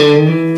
Música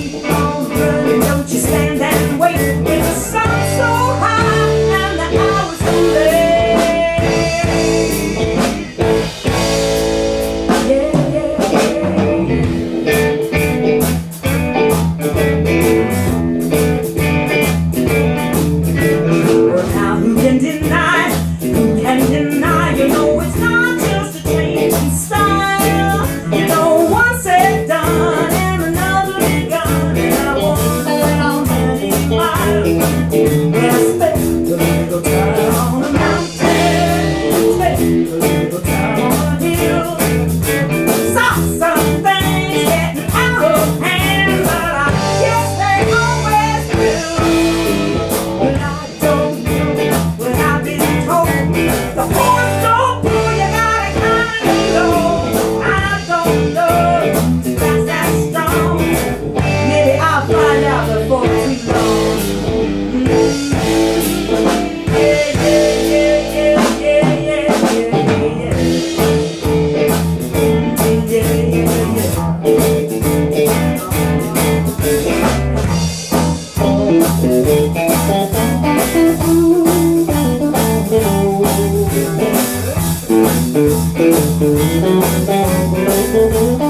Keep on. Thank you.